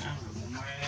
Chưa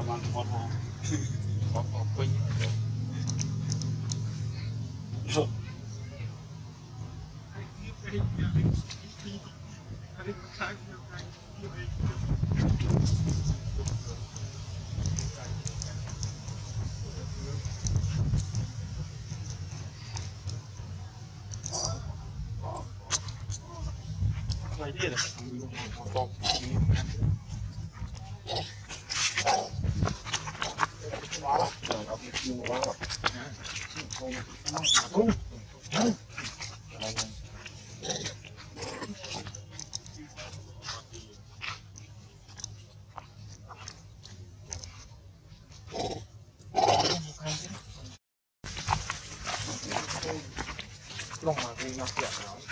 đi rồi. 弄嘛可以要点了。